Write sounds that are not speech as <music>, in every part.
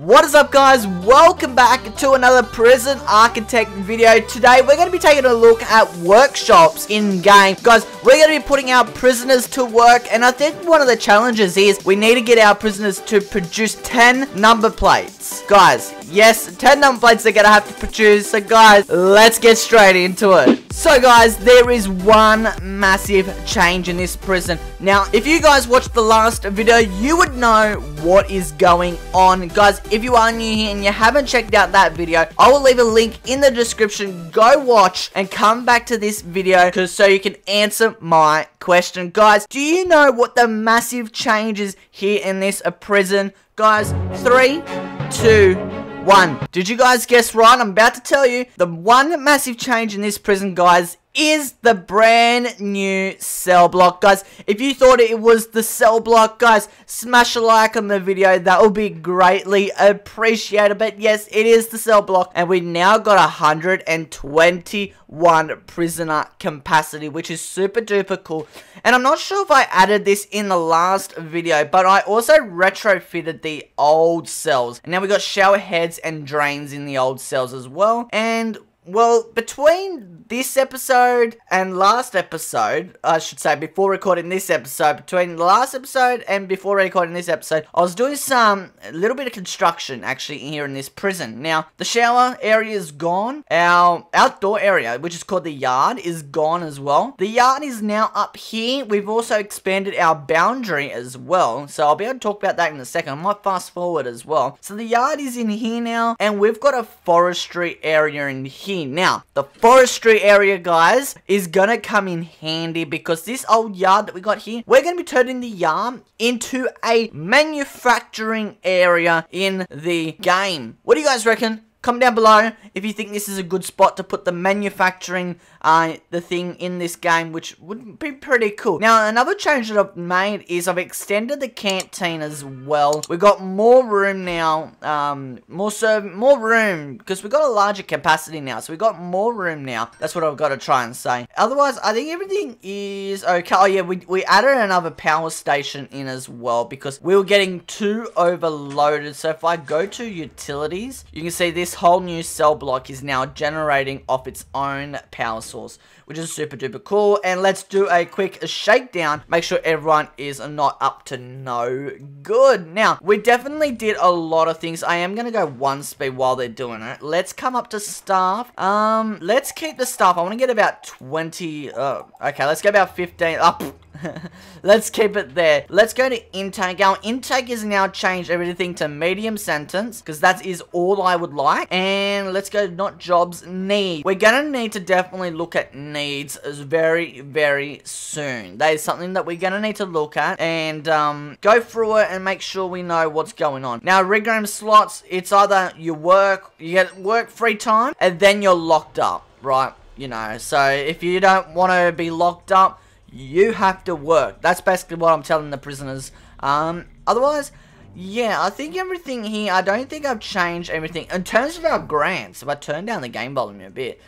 What is up guys? Welcome back to another Prison Architect video. Today we're going to be taking a look at workshops in game. Guys, we're going to be putting our prisoners to work and I think one of the challenges is we need to get our prisoners to produce 10 number plates. Guys, yes, 10 number plates they're going to have to produce. So guys, let's get straight into it. So guys, there is one massive change in this prison. Now, if you guys watched the last video, you would know what is going on. Guys, if you are new here and you haven't checked out that video, I will leave a link in the description. Go watch and come back to this video so you can answer my question. Guys, do you know what the massive changes here in this uh, prison? Guys, three, two, one. Did you guys guess right? I'm about to tell you the one massive change in this prison, guys, is the brand new cell block guys. If you thought it was the cell block guys smash a like on the video. That will be greatly appreciated. But yes it is the cell block. And we now got 121 prisoner capacity which is super duper cool. And I'm not sure if I added this in the last video but I also retrofitted the old cells. And now we got shower heads and drains in the old cells as well. And well, between this episode and last episode, I should say, before recording this episode, between the last episode and before recording this episode, I was doing some, a little bit of construction actually here in this prison. Now, the shower area is gone. Our outdoor area, which is called the yard, is gone as well. The yard is now up here. We've also expanded our boundary as well. So I'll be able to talk about that in a second. I might fast forward as well. So the yard is in here now, and we've got a forestry area in here here. Now, the forestry area, guys, is gonna come in handy because this old yard that we got here, we're gonna be turning the yard into a manufacturing area in the game. What do you guys reckon? Comment down below if you think this is a good spot to put the manufacturing, uh, the thing in this game, which would be pretty cool. Now, another change that I've made is I've extended the canteen as well. We've got more room now, um, more serve, more room, because we've got a larger capacity now, so we've got more room now. That's what I've got to try and say. Otherwise, I think everything is okay. Oh, yeah, we, we added another power station in as well, because we were getting too overloaded. So if I go to utilities, you can see this this whole new cell block is now generating off its own power source, which is super duper cool. And let's do a quick shakedown. Make sure everyone is not up to no good. Now, we definitely did a lot of things. I am going to go one speed while they're doing it. Let's come up to staff. Um, let's keep the staff. I want to get about 20. Uh, okay, let's go about 15. Up. Oh, <laughs> Let's keep it there. Let's go to intake. Our intake is now changed everything to medium sentence because that is all I would like. And let's go not jobs, need. We're to need to definitely look at needs as very, very soon. That is something that we're to need to look at and um, go through it and make sure we know what's going on. Now, rig room slots, it's either you work, you get work free time and then you're locked up, right? You know, so if you don't want to be locked up, you have to work. That's basically what I'm telling the prisoners. Um, otherwise, yeah, I think everything here, I don't think I've changed everything. In terms of our grants, if I turn down the game volume a bit,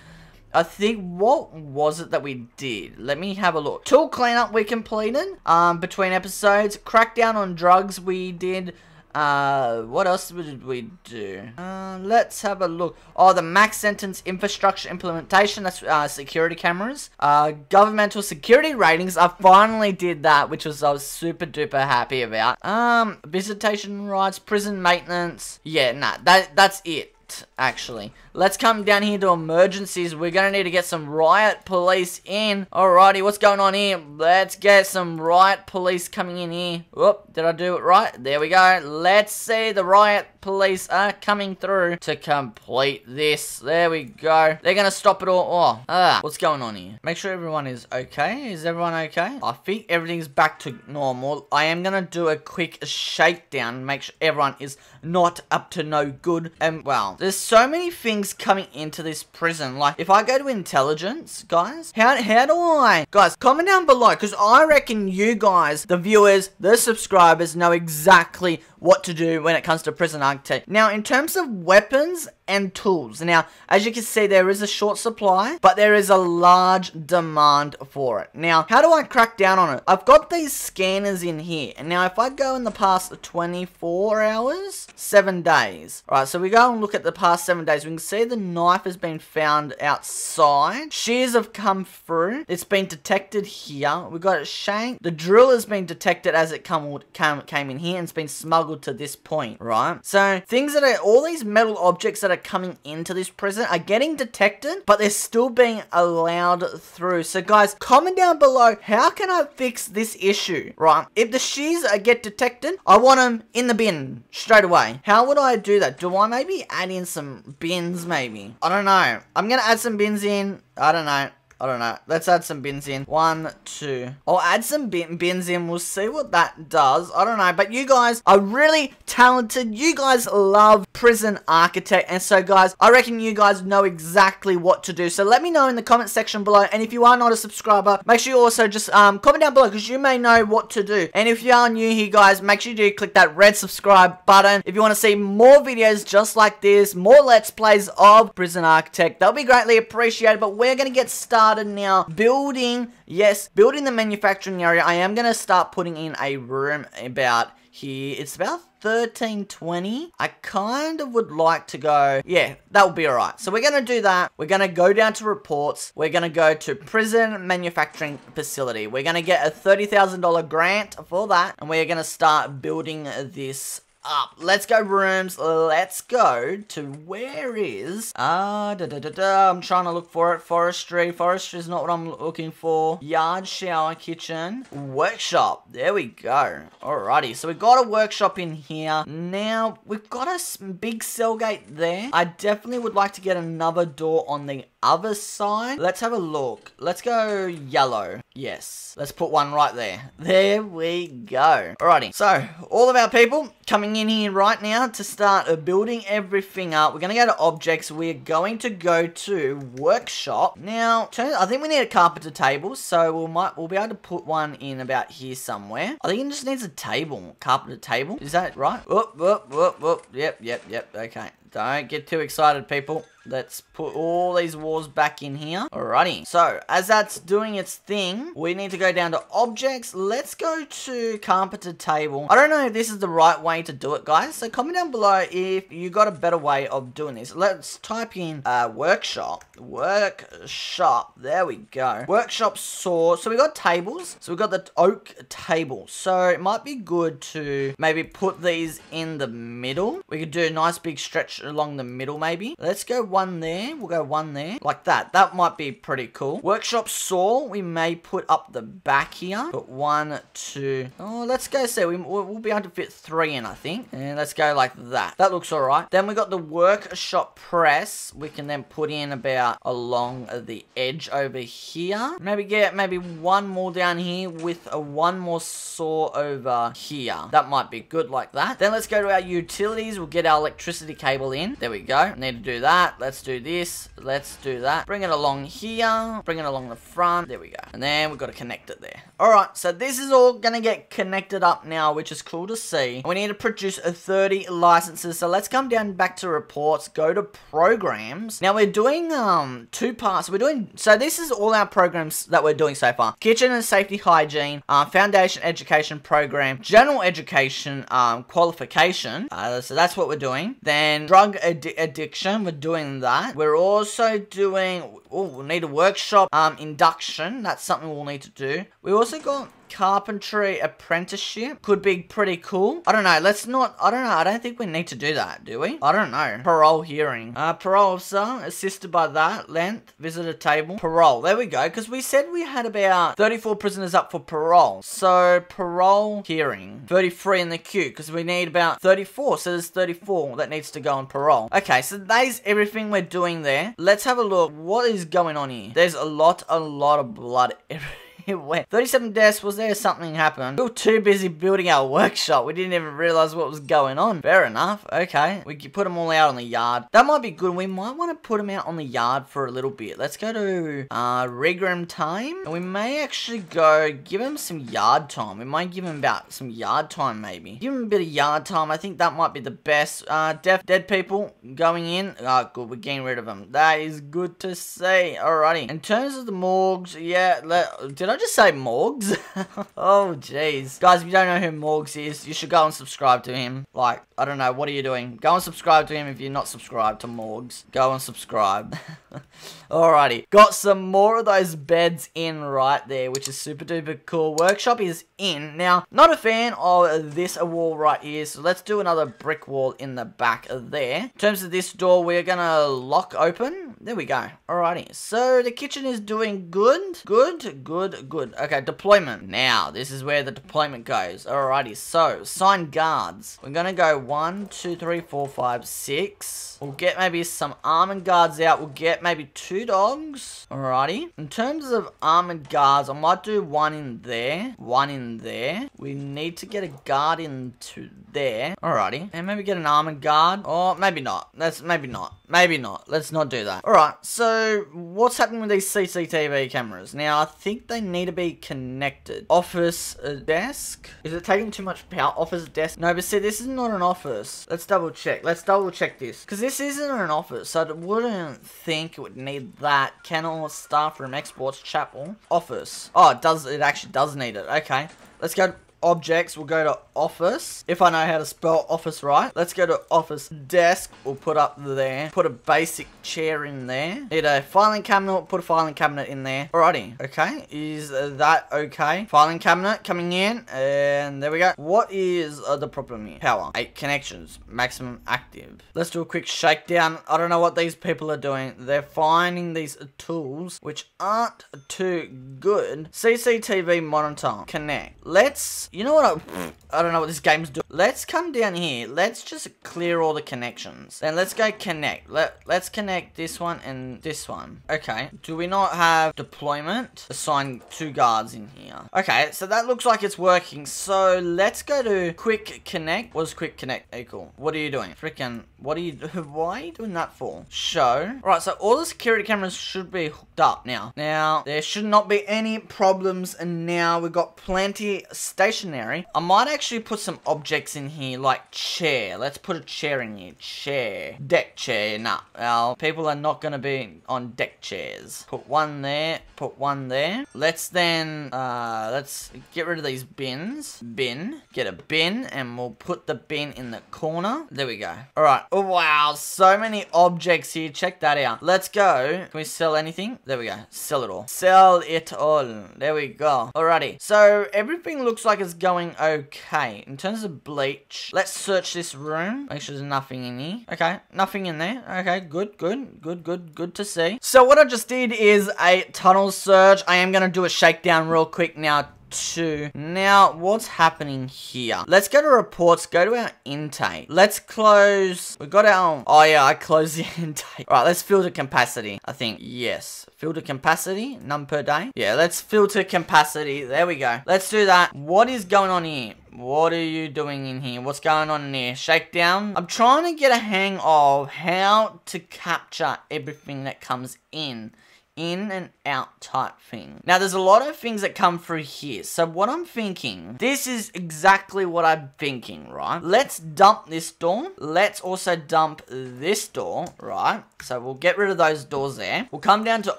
I think, what was it that we did? Let me have a look. Tool cleanup we completed, um, between episodes. Crackdown on drugs we did, uh, what else did we do? Uh, let's have a look. Oh, the max sentence infrastructure implementation. That's uh, security cameras. Uh, governmental security ratings. I finally did that, which was I was super duper happy about. Um, visitation rights, prison maintenance. Yeah, nah, that that's it actually. Let's come down here to emergencies. We're going to need to get some riot police in. Alrighty, what's going on here? Let's get some riot police coming in here. Whoop, did I do it right? There we go. Let's see the riot police are coming through to complete this. There we go. They're going to stop it all. Oh, ah, what's going on here? Make sure everyone is okay. Is everyone okay? I think everything's back to normal. I am going to do a quick shakedown. Make sure everyone is not up to no good. And, well, there's so many things coming into this prison. Like, if I go to intelligence, guys, how, how do I... Guys, comment down below, because I reckon you guys, the viewers, the subscribers, know exactly what to do when it comes to Prison Architect. Now, in terms of weapons and tools, now, as you can see, there is a short supply, but there is a large demand for it. Now, how do I crack down on it? I've got these scanners in here, and now if I go in the past 24 hours, 7 days. Alright, so we go and look at the past 7 days, we can see the knife has been found outside. Shears have come through. It's been detected here. We've got a shank. The drill has been detected as it come, came, came in here and it's been smuggled to this point, right? So things that are, all these metal objects that are coming into this prison are getting detected, but they're still being allowed through. So guys, comment down below, how can I fix this issue, right? If the shears get detected, I want them in the bin straight away. How would I do that? Do I maybe add in some bins maybe? I don't know. I'm gonna add some bins in. I don't know. I don't know. Let's add some bins in. One, two. I'll add some bin bins in. We'll see what that does. I don't know. But you guys are really talented. You guys love Prison Architect. And so, guys, I reckon you guys know exactly what to do. So let me know in the comment section below. And if you are not a subscriber, make sure you also just um, comment down below because you may know what to do. And if you are new here, guys, make sure you do click that red subscribe button. If you want to see more videos just like this, more Let's Plays of Prison Architect, that'll be greatly appreciated. But we're going to get started started now building, yes, building the manufacturing area. I am going to start putting in a room about here. It's about 1320. I kind of would like to go, yeah, that would be alright. So we're going to do that. We're going to go down to reports. We're going to go to prison manufacturing facility. We're going to get a $30,000 grant for that. And we're going to start building this up. Let's go rooms. Let's go to where is ah da da da da. I'm trying to look for it. Forestry. Forestry is not what I'm looking for. Yard, shower, kitchen, workshop. There we go. Alrighty. So we've got a workshop in here. Now we've got a big cell gate there. I definitely would like to get another door on the other side. Let's have a look. Let's go yellow. Yes. Let's put one right there. <laughs> There we go. Alrighty. So all of our people coming in here right now to start building everything up. We're going to go to objects. We're going to go to workshop. Now, I think we need a carpenter table, so we'll, might, we'll be able to put one in about here somewhere. I think it just needs a table, carpenter table. Is that right? Whoop, whoop, whoop, whoop. Yep, yep, yep. Okay. Don't get too excited, people. Let's put all these walls back in here. Alrighty. So, as that's doing its thing, we need to go down to objects. Let's go to carpenter table. I don't know if this is the right way to do it, guys. So, comment down below if you got a better way of doing this. Let's type in uh, workshop. Workshop. There we go. Workshop saw. So, we got tables. So, we got the oak table. So, it might be good to maybe put these in the middle. We could do a nice big stretch along the middle, maybe. Let's go one there. We'll go one there. Like that. That might be pretty cool. Workshop saw. We may put up the back here. Put one, two. Oh, let's go see. We, we'll be able to fit three in, I think. And let's go like that. That looks alright. Then we got the workshop press. We can then put in about along the edge over here. Maybe get maybe one more down here with a one more saw over here. That might be good like that. Then let's go to our utilities. We'll get our electricity cable in. There we go. Need to do that. Let's do this. Let's do that. Bring it along here. Bring it along the front. There we go. And then we've got to connect it there. Alright, so this is all going to get connected up now, which is cool to see. We need to produce a 30 licenses. So let's come down back to reports. Go to programs. Now we're doing um two parts. We're doing, so this is all our programs that we're doing so far. Kitchen and safety hygiene, uh, foundation education program, general education um, qualification. Uh, so that's what we're doing. Then drug ad addiction. We're doing that. We're also doing, oh, we need a workshop um, induction. That's something we'll need to do. We also got carpentry apprenticeship could be pretty cool. I don't know. Let's not. I don't know. I don't think we need to do that, do we? I don't know. Parole hearing. Uh, parole officer assisted by that length. Visitor table. Parole. There we go. Because we said we had about 34 prisoners up for parole. So parole hearing. 33 in the queue because we need about 34. So there's 34 that needs to go on parole. Okay. So that's everything we're doing there. Let's have a look. What is going on here? There's a lot, a lot of blood <laughs> everywhere. <laughs> it went. 37 deaths, was there something happened? We were too busy building our workshop. We didn't even realize what was going on. Fair enough. Okay. We could put them all out on the yard. That might be good. We might want to put them out on the yard for a little bit. Let's go to uh, Regime time. And we may actually go give him some yard time. We might give him about some yard time maybe. Give him a bit of yard time. I think that might be the best. Uh, deaf, dead people going in. Oh, good. We're getting rid of them. That is good to see. Alrighty. In terms of the morgues, yeah. Let, did I just say Morgs? <laughs> oh, jeez. Guys, if you don't know who Morgz is, you should go and subscribe to him. Like, I don't know, what are you doing? Go and subscribe to him if you're not subscribed to Morgz. Go and subscribe. <laughs> Alrighty. Got some more of those beds in right there, which is super duper cool. Workshop is in. Now, not a fan of this wall right here, so let's do another brick wall in the back of there. In terms of this door, we're gonna lock open. There we go. Alrighty. So, the kitchen is doing good. Good, good, good. Okay, deployment. Now, this is where the deployment goes. Alrighty. So, sign guards. We're gonna go one, two, three, four, five, six. We'll get maybe some armored guards out. We'll get maybe two dogs. Alrighty. In terms of armored guards, I might do one in there. One in there. We need to get a guard into there. Alrighty. And maybe get an armored guard. Or maybe not. Let's maybe not. Maybe not. Let's not do that. Alright, so what's happening with these CCTV cameras? Now, I think they need to be connected. Office uh, desk? Is it taking too much power? Office desk? No, but see, this is not an office. Let's double check. Let's double check this. Because this isn't an office, so I wouldn't think it would need that. Kennel, staff room, exports, chapel. Office. Oh, it does. It actually does need it. Okay. Let's go objects, we'll go to office. If I know how to spell office right. Let's go to office desk. We'll put up there. Put a basic chair in there. Need a filing cabinet. Put a filing cabinet in there. Alrighty. Okay. Is that okay? Filing cabinet coming in. And there we go. What is uh, the problem here? Power. Eight connections. Maximum active. Let's do a quick shakedown. I don't know what these people are doing. They're finding these tools which aren't too good. CCTV monitor. Connect. Let's you know what? I, I don't know what this game's doing. Let's come down here. Let's just clear all the connections. Then let's go connect. Let, let's connect this one and this one. Okay. Do we not have deployment? Assign two guards in here. Okay, so that looks like it's working. So let's go to quick connect. What is quick connect equal? What are you doing? Freaking, what are you, <laughs> why are you doing that for? Show. Right, so all the security cameras should be hooked up now. Now, there should not be any problems. And now we've got plenty station stationary. I might actually put some objects in here like chair. Let's put a chair in here. Chair. Deck chair. Nah. Well, people are not going to be on deck chairs. Put one there. Put one there. Let's then, uh, let's get rid of these bins. Bin. Get a bin and we'll put the bin in the corner. There we go. Alright. Oh, wow. So many objects here. Check that out. Let's go. Can we sell anything? There we go. Sell it all. Sell it all. There we go. Alrighty. So everything looks like it's going okay. In terms of bleach, let's search this room. Make sure there's nothing in here. Okay, nothing in there. Okay, good, good, good, good, good to see. So what I just did is a tunnel search. I am going to do a shakedown real quick now two. Now, what's happening here? Let's go to reports, go to our intake. Let's close, we got our, oh yeah, I closed the <laughs> intake. All right, let's filter capacity, I think, yes. Filter capacity, num per day. Yeah, let's filter capacity, there we go. Let's do that. What is going on here? What are you doing in here? What's going on in here? Shakedown? I'm trying to get a hang of how to capture everything that comes in in and out type thing. Now, there's a lot of things that come through here. So what I'm thinking, this is exactly what I'm thinking, right? Let's dump this door. Let's also dump this door, right? So we'll get rid of those doors there. We'll come down to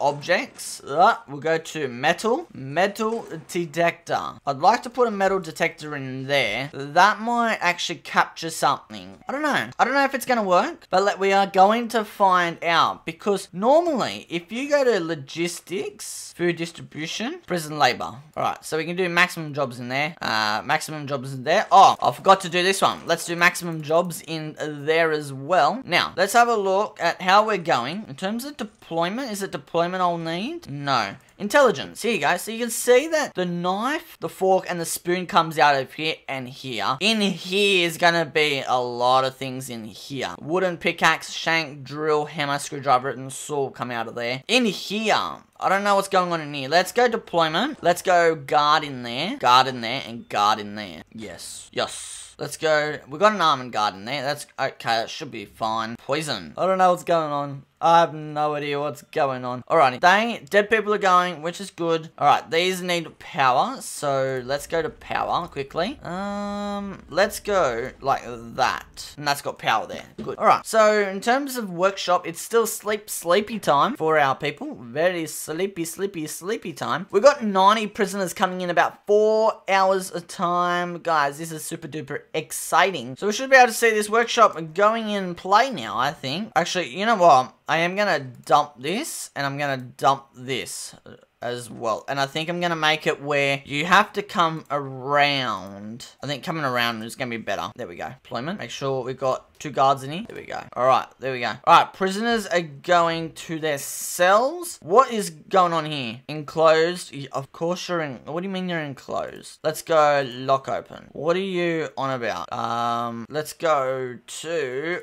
objects. Uh, we'll go to metal. Metal detector. I'd like to put a metal detector in there. That might actually capture something. I don't know. I don't know if it's going to work, but we are going to find out because normally if you go to logistics, food distribution, prison labor. Alright, so we can do maximum jobs in there. Uh, maximum jobs in there. Oh, I forgot to do this one. Let's do maximum jobs in there as well. Now, let's have a look at how we're going. In terms of deployment, is it deployment I'll need? No. Intelligence. Here you go. So you can see that the knife, the fork, and the spoon comes out of here and here. In here is to be a lot of things in here. Wooden pickaxe, shank, drill, hammer, screwdriver, and saw come out of there. In here, I don't know what's going on in here. Let's go deployment. Let's go guard in there, guard in there, and guard in there. Yes. Yes. Let's go. We got an almond garden there. That's okay. That should be fine. Poison. I don't know what's going on. I have no idea what's going on. Alrighty, they, dead people are going, which is good. Alright, these need power, so let's go to power quickly. Um, let's go like that. And that's got power there. Good. Alright, so in terms of workshop, it's still sleep, sleepy time for our people. Very sleepy, sleepy, sleepy time. We've got 90 prisoners coming in about four hours a time. Guys, this is super duper exciting. So we should be able to see this workshop going in play now, I think. Actually, you know what? I am going to dump this, and I'm going to dump this as well. And I think I'm going to make it where you have to come around. I think coming around is going to be better. There we go. Deployment. Make sure we've got two guards in here. There we go. All right, there we go. All right, prisoners are going to their cells. What is going on here? Enclosed. Of course you're in. What do you mean you're enclosed? Let's go lock open. What are you on about? Um, let's go to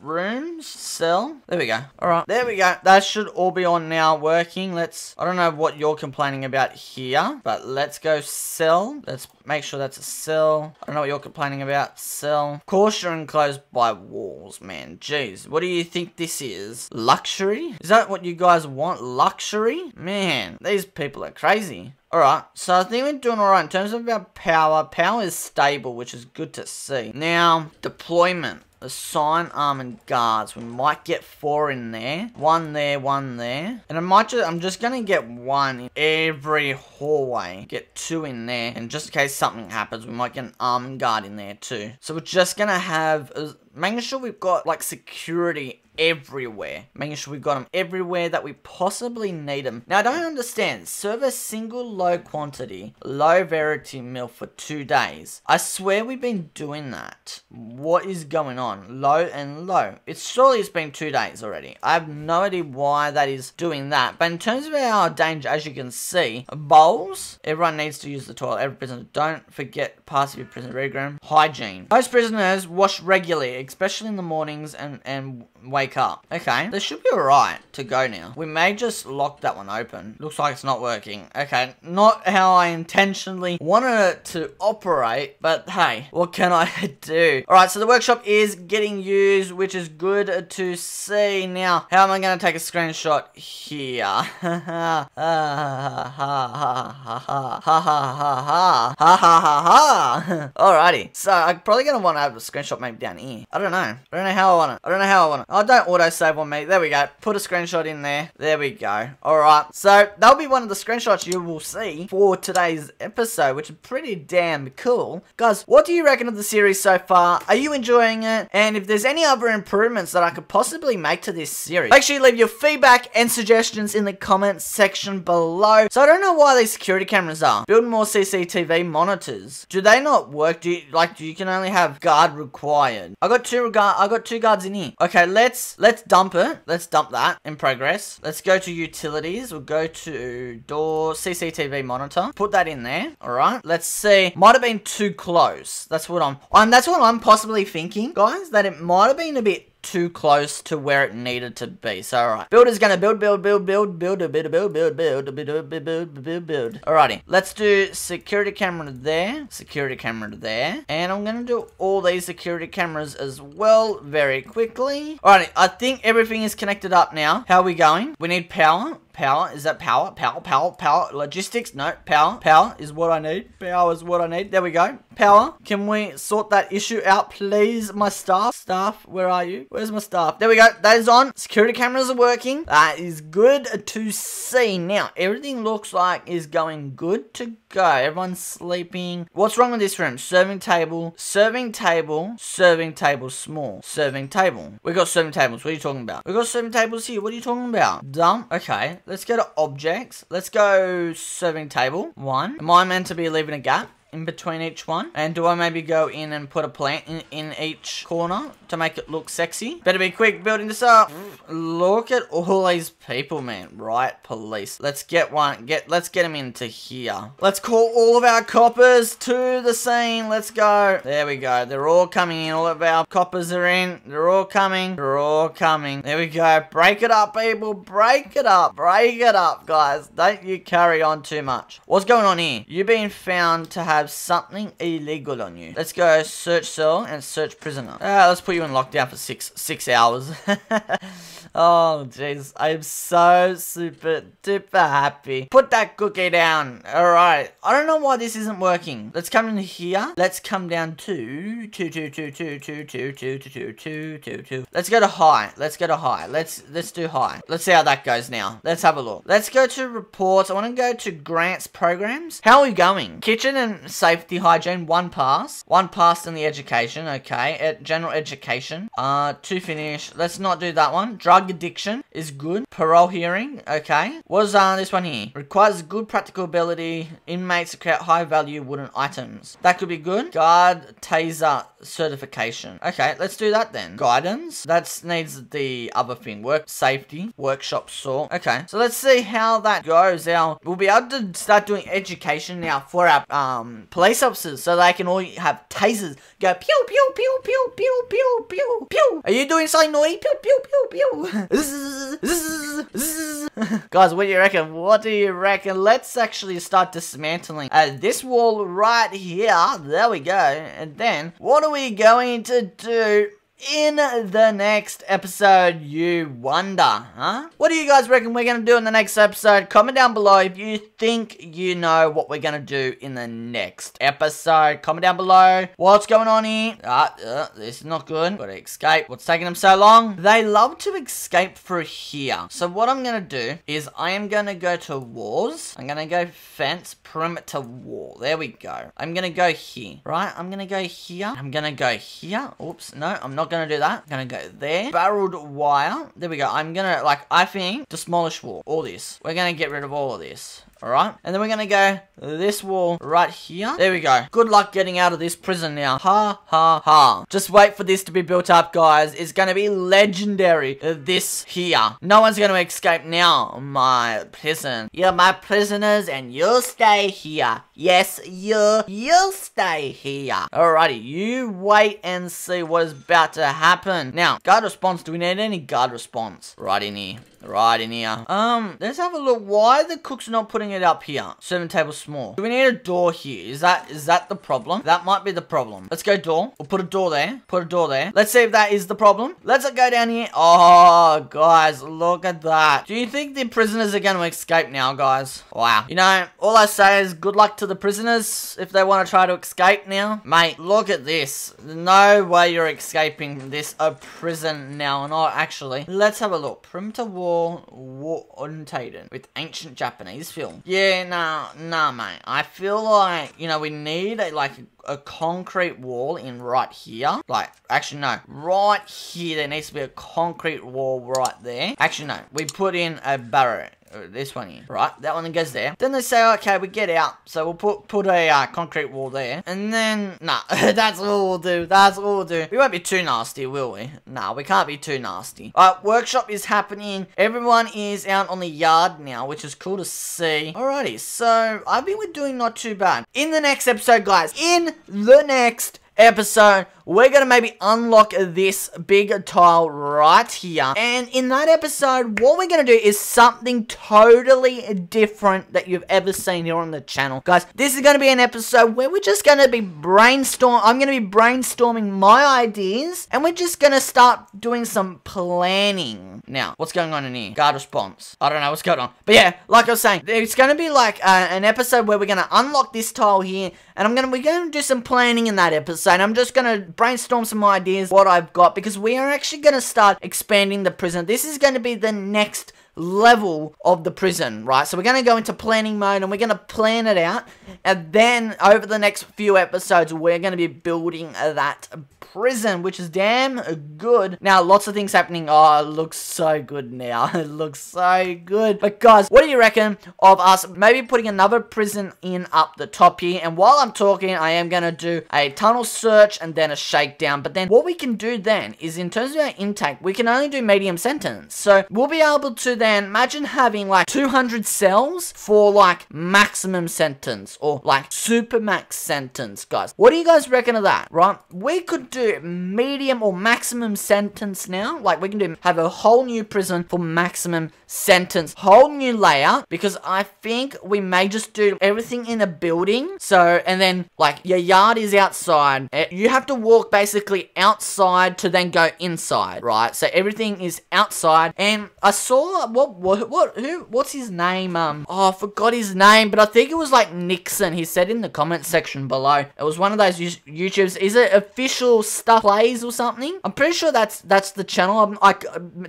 rooms, cell. There we go. All right, there we go. That should all be on now working. Let's, I don't know what you're complaining about here, but let's go sell. Let's make sure that's a sell. I don't know what you're complaining about. Sell. Of course you're enclosed by walls, man. Jeez, what do you think this is? Luxury? Is that what you guys want? Luxury? Man, these people are crazy. Alright, so I think we're doing alright in terms of our power. Power is stable, which is good to see. Now, deployment assign almond guards. We might get four in there. One there, one there. And I might just, I'm just to get one in every hallway. Get two in there. And just in case something happens, we might get an almond guard in there too. So we're just to have, uh, making sure we've got like security everywhere. Making sure we've got them everywhere that we possibly need them. Now, I don't understand. Serve a single low quantity, low verity meal for two days. I swear we've been doing that. What is going on? Low and low. It's surely it's been two days already. I have no idea why that is doing that. But in terms of our danger, as you can see, bowls, everyone needs to use the toilet. Every prisoner. Don't forget pass your prisoner regime. Hygiene. Most prisoners wash regularly, especially in the mornings and, and wake up. Okay, this should be alright to go now. We may just lock that one open. Looks like it's not working. Okay, not how I intentionally wanted it to operate, but hey, what can I do? Alright, so the workshop is getting used, which is good to see. Now, how am I going to take a screenshot here? Ha ha ha ha ha ha ha ha ha ha ha ha Alrighty, so I'm probably going to want to have a screenshot maybe down here. I don't know. I don't know how I want it. I don't know how I want it. Oh, don't auto-save on me. There we go. Put a screenshot in there. There we go. Alright, so that'll be one of the screenshots you will see for today's episode, which is pretty damn cool. Guys, what do you reckon of the series so far? Are you enjoying it? And if there's any other improvements that I could possibly make to this series, make sure you leave your feedback and suggestions in the comments section below. So I don't know why these security cameras are. Build more CCTV monitors. Do they not work? Do you, like, do you can only have guard required? I got two guard, I got two guards in here. Okay, let's let's dump it. Let's dump that in progress. Let's go to utilities. We'll go to door CCTV monitor. Put that in there. All right. Let's see. Might have been too close. That's what I'm. I'm. That's what I'm possibly thinking, guys. That it might have been a bit too close to where it needed to be. So, alright. Builder's gonna build, build, build, build, build, build, build, build, build, build, build, build, build, build. Alrighty. Let's do security camera there, security camera there, and I'm gonna do all these security cameras as well very quickly. Alrighty. I think everything is connected up now. How are we going? We need power. Power, is that power? Power, power, power. Logistics, no. Power, power is what I need. Power is what I need. There we go. Power, can we sort that issue out, please, my staff? Staff, where are you? Where's my staff? There we go. That is on. Security cameras are working. That is good to see. Now, everything looks like is going good to go. Everyone's sleeping. What's wrong with this room? Serving table, serving table, serving table small, serving table. We got serving tables. What are you talking about? We got serving tables here. What are you talking about? Dumb. Okay. Let's go to objects. Let's go serving table. One. Am I meant to be leaving a gap? In between each one? And do I maybe go in and put a plant in, in each corner to make it look sexy? Better be quick building this up. Look at all these people, man. Right, police. Let's get one. Get. Let's get them into here. Let's call all of our coppers to the scene. Let's go. There we go. They're all coming in. All of our coppers are in. They're all coming. They're all coming. There we go. Break it up, people. Break it up. Break it up, guys. Don't you carry on too much. What's going on here? You've been found to have something illegal on you. Let's go search cell and search prisoner. Uh, let's put you in lockdown for six six hours. <laughs> Oh, jeez. I'm so super duper happy. Put that cookie down. Alright. I don't know why this isn't working. Let's come in here. Let's come down to two, two, two, two, two, two, two, two, two, two, two, two. Let's go to high. Let's go to high. Let's let's do high. Let's see how that goes now. Let's have a look. Let's go to reports. I want to go to grants programs. How are we going? Kitchen and safety hygiene, one pass. One pass in the education. Okay. At general education. Uh, two finish. Let's not do that one. Drug Drug Addiction is good. Parole Hearing, okay. What's uh, this one here? Requires good practical ability. Inmates create high value wooden items. That could be good. Guard Taser Certification. Okay, let's do that then. Guidance. That needs the other thing. Work Safety. Workshop Saw. Okay, so let's see how that goes. Now, we'll be able to start doing education now for our um, police officers so they can all have tasers. Go pew, pew, pew, pew, pew, pew, pew, pew. Are you doing something naughty? Pew, pew, pew, pew. <laughs> Guys, what do you reckon? What do you reckon? Let's actually start dismantling uh, this wall right here. There we go. And then, what are we going to do in the next episode, you wonder, huh? What do you guys reckon we're going to do in the next episode? Comment down below if you think you know what we're going to do in the next episode. Comment down below what's going on here. Ah, uh, this is not good. Gotta escape. What's taking them so long? They love to escape through here. So what I'm going to do is I am going to go to wars. I'm going to go fence, perimeter wall. There we go. I'm going to go here, right? I'm going to go here. I'm going to go here. Oops, no, I'm not gonna do that. I'm gonna go there. Barreled wire. There we go. I'm gonna, like, I think, demolish wall. All this. We're gonna get rid of all of this. Alright? And then we're gonna go this wall right here. There we go. Good luck getting out of this prison now. Ha, ha, ha. Just wait for this to be built up, guys. It's gonna be legendary, this here. No one's gonna escape now, my prison. You're my prisoners and you'll stay here. Yes, you, you'll stay here. Alrighty, you wait and see what is about to happen. Now, guard response. Do we need any guard response? Right in here. Right in here. Um, let's have a look. Why the cook's not putting it up here? Seven tables small. Do we need a door here? Is that is that the problem? That might be the problem. Let's go door. We'll put a door there. Put a door there. Let's see if that is the problem. Let's go down here. Oh, guys, look at that. Do you think the prisoners are going to escape now, guys? Wow. You know, all I say is good luck to the prisoners if they want to try to escape now. Mate, look at this. No way you're escaping this a prison now. Not actually. Let's have a look. Perimeter wall war, orientated with ancient Japanese film. Yeah, nah, nah, mate. I feel like, you know, we need a, like a concrete wall in right here. Like, actually, no. Right here, there needs to be a concrete wall right there. Actually, no. We put in a barrier this one here, right? That one goes there. Then they say, okay, we get out. So we'll put put a uh, concrete wall there. And then, <laughs> nah, <laughs> that's all we'll do. That's all we'll do. We won't be too nasty, will we? Nah, we can't be too nasty. Alright, workshop is happening. Everyone is out on the yard now, which is cool to see. Alrighty, so I think we're doing not too bad. In the next episode, guys, in the next episode, we're going to maybe unlock this big tile right here. And in that episode, what we're going to do is something totally different that you've ever seen here on the channel. Guys, this is going to be an episode where we're just going to be brainstorm. I'm going to be brainstorming my ideas. And we're just going to start doing some planning. Now, what's going on in here? Guard response. I don't know what's going on. But yeah, like I was saying, it's going to be like uh, an episode where we're going to unlock this tile here. And I'm going to, we're going to do some planning in that episode. I'm just going to brainstorm some ideas what I've got because we are actually going to start expanding the prison. This is going to be the next level of the prison, right? So we're going to go into planning mode and we're going to plan it out. And then over the next few episodes, we're going to be building that prison, which is damn good. Now, lots of things happening. Oh, it looks so good now. <laughs> it looks so good. But guys, what do you reckon of us maybe putting another prison in up the top here? And while I'm talking, I am going to do a tunnel search and then a shakedown. But then what we can do then is in terms of our intake, we can only do medium sentence. So we'll be able to then imagine having like 200 cells for like maximum sentence or like super max sentence, guys. What do you guys reckon of that, right? We could do medium or maximum sentence now. Like we can do have a whole new prison for maximum sentence, whole new layout because I think we may just do everything in a building. So, and then like your yard is outside. Eh, you have to walk basically outside to then go inside, right? So everything is outside. And I saw what what what who what's his name? Um, oh, I forgot his name, but I think it was like Nixon. He said in the comment section below. It was one of those YouTubes. Is it official stuff plays or something? I'm pretty sure that's that's the channel. I'm like,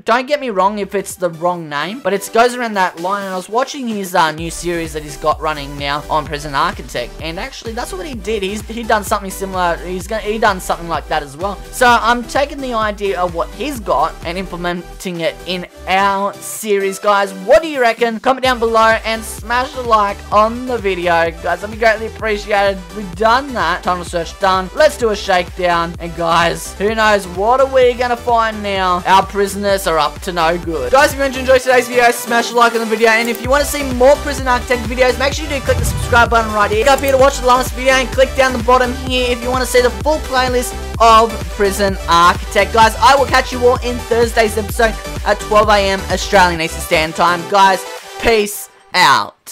don't get me wrong if it's the wrong name, but it goes around that line. And I was watching his uh, new series that he's got running now on Prison Architect, and actually that's what he did. He's he done something similar. He's gonna he done something like that as well. So I'm taking the idea of what he's got and implementing it in our series, guys. What do you reckon? Comment down below and smash a like on the video, guys. That'd be greatly appreciated. We've done that. Tunnel search done. Let's do a shakedown. And guys, who knows? What are we gonna find now? Our prisoners are up to no good. Guys, if you enjoyed today's video, smash a like on the video. And if you want to see more Prison Architect videos, make sure you do click the subscribe button right here. Click up here to watch the last video and click down the bottom here if you want to see the full playlist of Prison Architect. Guys, I will catch you all in Thursday's episode at 12am Australian Eastern Standard Time. Guys, peace out.